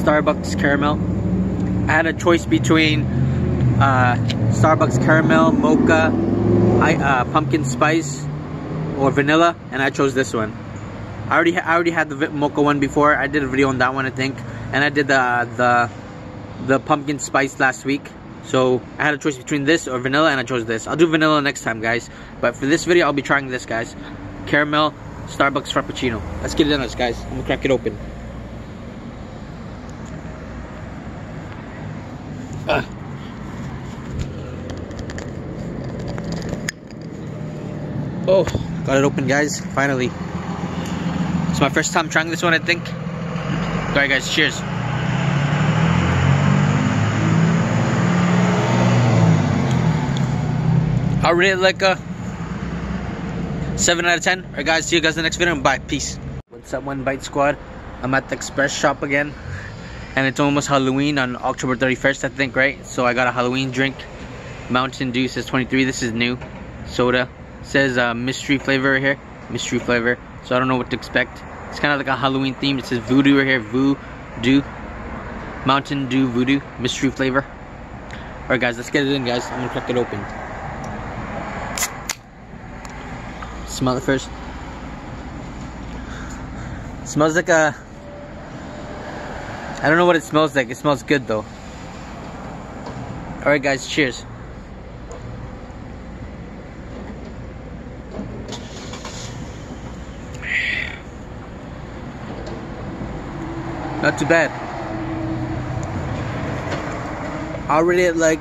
Starbucks caramel. I had a choice between uh, Starbucks caramel, mocha, I, uh, pumpkin spice, or vanilla, and I chose this one. I already I already had the mocha one before. I did a video on that one, I think, and I did the the the pumpkin spice last week. So I had a choice between this or vanilla, and I chose this. I'll do vanilla next time, guys. But for this video, I'll be trying this, guys. Caramel Starbucks Frappuccino. Let's get it on guys. I'm gonna crack it open. Oh, got it open, guys. Finally. It's my first time trying this one, I think. Alright, guys. Cheers. I rate it like a 7 out of 10. Alright, guys. See you guys in the next video. Bye. Peace. What's up, One Bite Squad? I'm at the Express shop again. And it's almost Halloween on October 31st, I think, right? So I got a Halloween drink. Mountain Dew says 23. This is new. Soda says uh, mystery flavor right here. Mystery flavor. So I don't know what to expect. It's kind of like a Halloween theme. It says voodoo right here. Voodoo. Mountain Dew voodoo. Mystery flavor. Alright guys let's get it in guys. I'm gonna crack it open. Smell it first. It smells like a I don't know what it smells like. It smells good though. Alright guys cheers Not too bad. I'll rate it like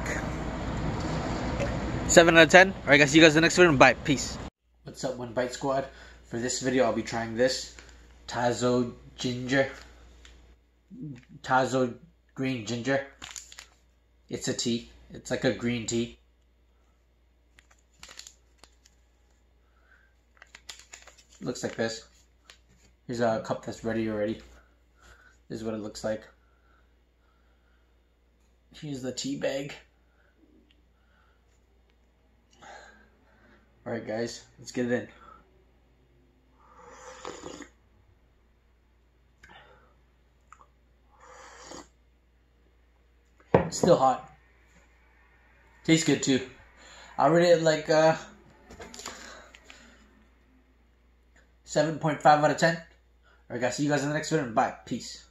7 out of 10. Alright guys, see you guys in the next video. Bye. Peace. What's up, One Bite Squad? For this video, I'll be trying this. Tazo Ginger. Tazo Green Ginger. It's a tea. It's like a green tea. Looks like this. Here's a cup that's ready already is what it looks like. Here's the tea bag. Alright guys, let's get it in. still hot. Tastes good too. I rate it like uh 7.5 out of 10. Alright guys, see you guys in the next video. Bye. Peace.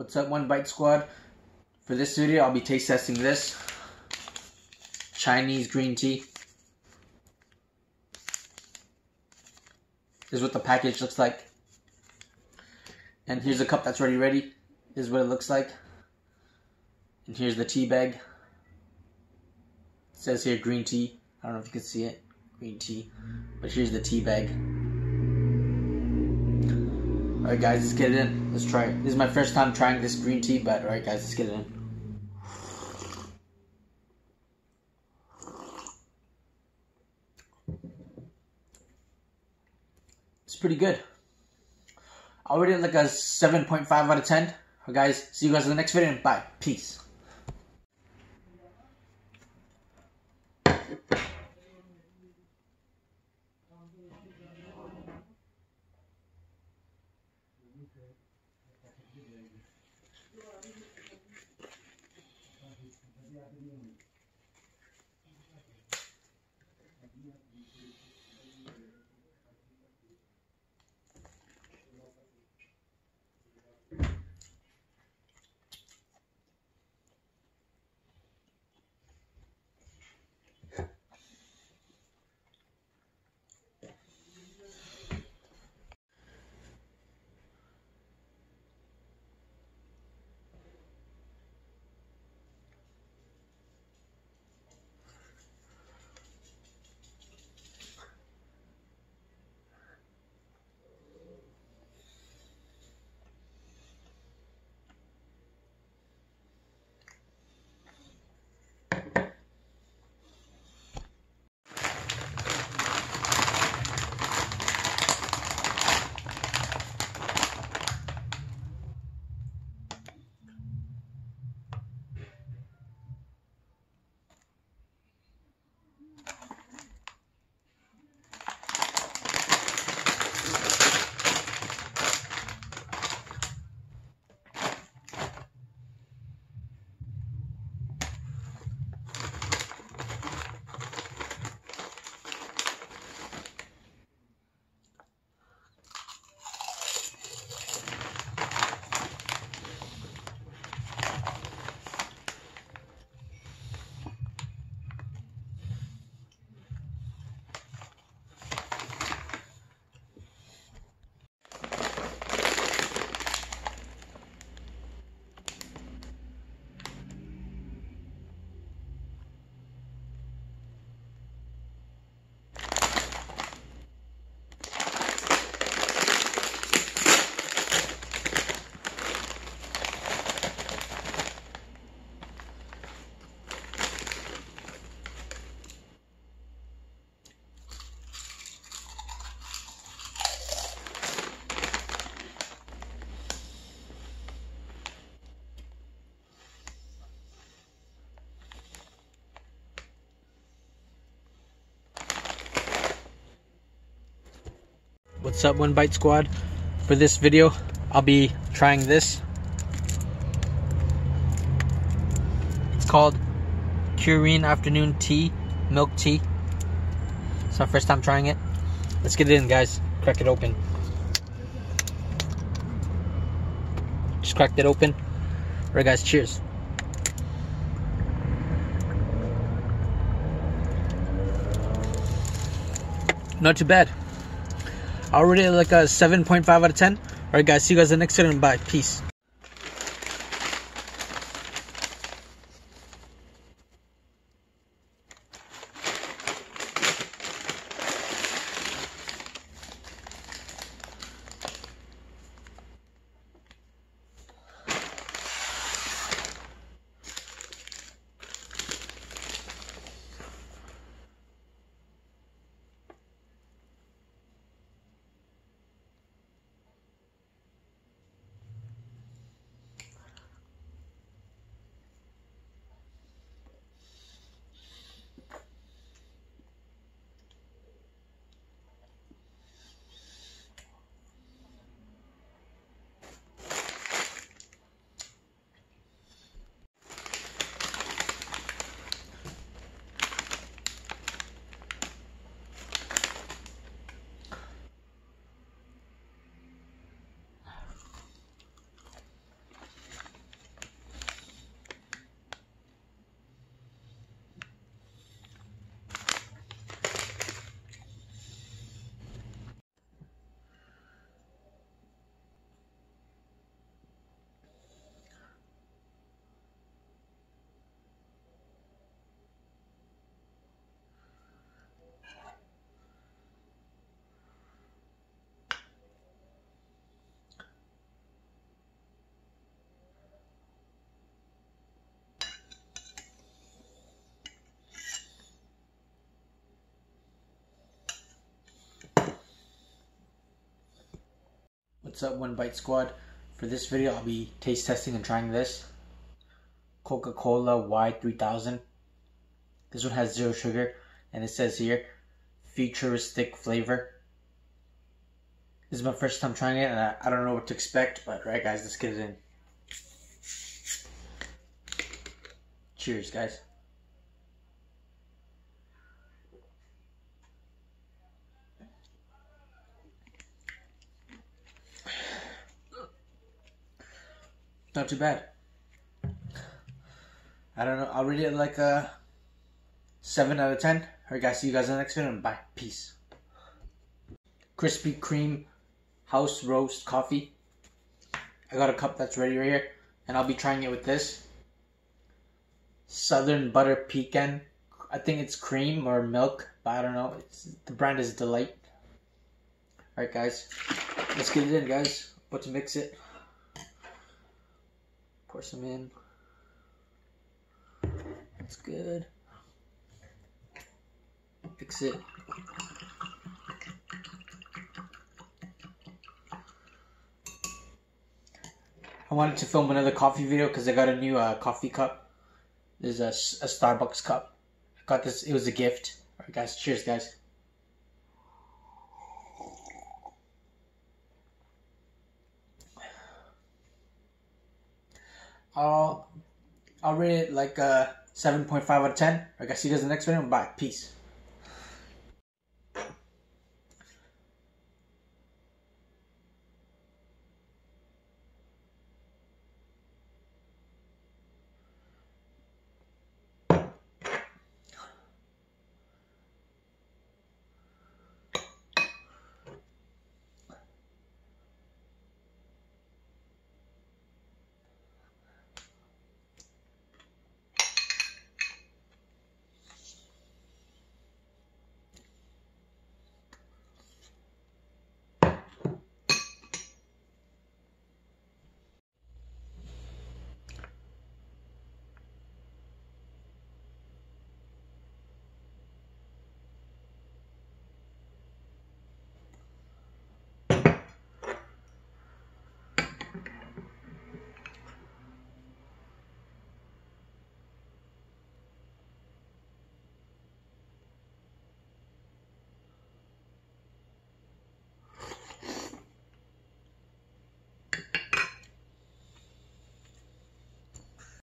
What's up, One Bite Squad? For this video, I'll be taste testing this Chinese green tea. This is what the package looks like. And here's a cup that's already ready. This is what it looks like. And here's the tea bag. It says here green tea. I don't know if you can see it. Green tea. But here's the tea bag. Alright guys, let's get it in. Let's try it. This is my first time trying this green tea, but alright guys, let's get it in. It's pretty good. I Already like a 7.5 out of 10. guys, see you guys in the next video. Bye. Peace. What's up, One Bite Squad? For this video, I'll be trying this. It's called Pureen Afternoon Tea, Milk Tea. It's my first time trying it. Let's get it in, guys. Crack it open. Just cracked it open. Alright, guys, cheers. Not too bad. Already like a 7.5 out of 10. Alright guys, see you guys in the next video bye. Peace. What's up, One Bite Squad? For this video, I'll be taste testing and trying this Coca-Cola Y3000. This one has zero sugar, and it says here, futuristic flavor. This is my first time trying it, and I, I don't know what to expect, but right, guys, let's get it in. Cheers, guys. Not too bad. I don't know. I'll rate it like a 7 out of 10. Alright guys, see you guys in the next video. Bye. Peace. Krispy Kreme House Roast Coffee. I got a cup that's ready right here. And I'll be trying it with this. Southern Butter Pecan. I think it's cream or milk, but I don't know. It's, the brand is Delight. Alright guys, let's get it in guys. About to mix it. Pour some in. That's good. Fix it. I wanted to film another coffee video because I got a new uh, coffee cup. There's a, a Starbucks cup. I got this, it was a gift. Alright guys, cheers guys. I'll rate it like a 7.5 out of 10. I guess see you guys in the next video. Bye. Peace.